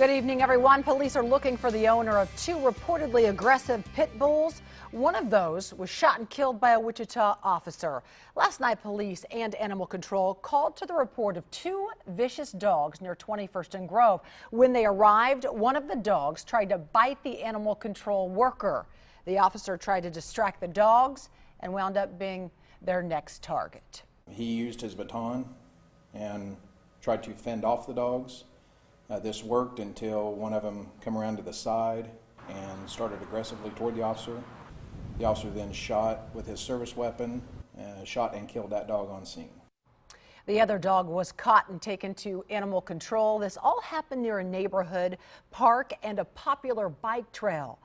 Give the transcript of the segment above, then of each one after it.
Good evening, everyone. Police are looking for the owner of two reportedly aggressive pit bulls. One of those was shot and killed by a Wichita officer. Last night, police and animal control called to the report of two vicious dogs near 21st and Grove. When they arrived, one of the dogs tried to bite the animal control worker. The officer tried to distract the dogs and wound up being their next target. He used his baton and tried to fend off the dogs. Uh, this worked until one of them came around to the side and started aggressively toward the officer. The officer then shot with his service weapon, uh, shot and killed that dog on scene. The other dog was caught and taken to animal control. This all happened near a neighborhood park and a popular bike trail.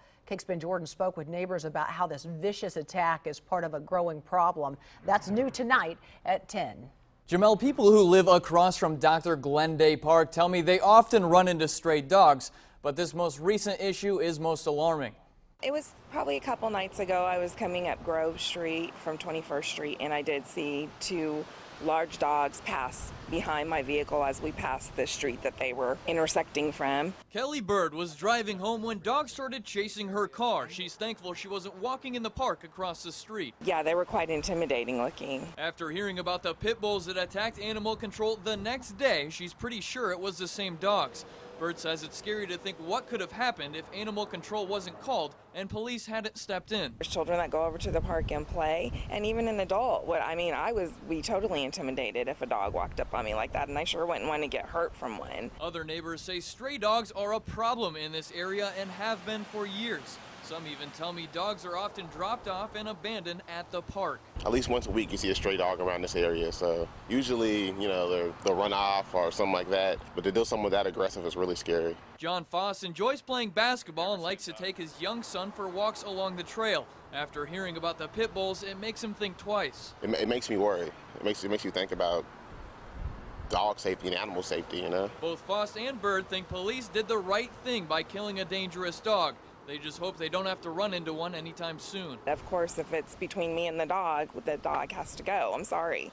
Ben Jordan spoke with neighbors about how this vicious attack is part of a growing problem. That's new tonight at 10. Jamel, people who live across from Dr. Glen Dey Park tell me they often run into stray dogs, but this most recent issue is most alarming. It was probably a couple nights ago. I was coming up Grove Street from 21st Street and I did see two large dogs pass behind my vehicle as we passed the street that they were intersecting from. Kelly Bird was driving home when dogs started chasing her car. She's thankful she wasn't walking in the park across the street. Yeah, they were quite intimidating looking. After hearing about the pit bulls that attacked animal control the next day, she's pretty sure it was the same dogs. Bird says it's scary to think what could have happened if animal control wasn't called and police hadn't stepped in. There's children that go over to the park and play, and even an adult. What I mean, I was we totally intimidated if a dog walked up on me like that, and I sure wouldn't want to get hurt from one. Other neighbors say stray dogs are a problem in this area and have been for years. Some even tell me dogs are often dropped off and abandoned at the park. At least once a week you see a stray dog around this area. So usually, you know, they're, they'll run off or something like that. But to do something that aggressive is really scary. John Foss enjoys playing basketball and likes to take his young son for walks along the trail. After hearing about the pit bulls, it makes him think twice. It, it makes me worry. It makes, it makes you think about dog safety and animal safety, you know? Both Foss and Bird think police did the right thing by killing a dangerous dog. They just hope they don't have to run into one anytime soon. Of course, if it's between me and the dog, the dog has to go. I'm sorry.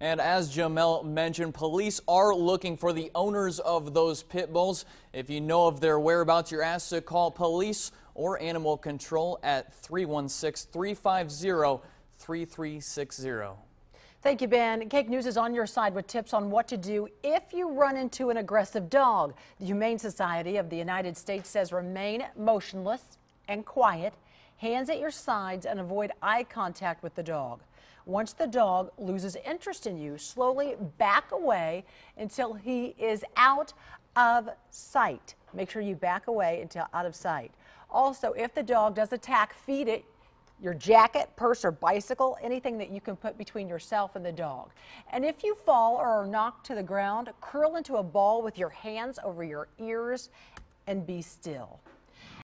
And as Jamel mentioned, police are looking for the owners of those pit bulls. If you know of their whereabouts, you're asked to call police or animal control at 316 350 3360. Thank you, Ben. KAKE News is on your side with tips on what to do if you run into an aggressive dog. The Humane Society of the United States says remain motionless and quiet, hands at your sides, and avoid eye contact with the dog. Once the dog loses interest in you, slowly back away until he is out of sight. Make sure you back away until out of sight. Also, if the dog does attack, feed it your jacket, purse, or bicycle, anything that you can put between yourself and the dog. And if you fall or are knocked to the ground, curl into a ball with your hands over your ears and be still.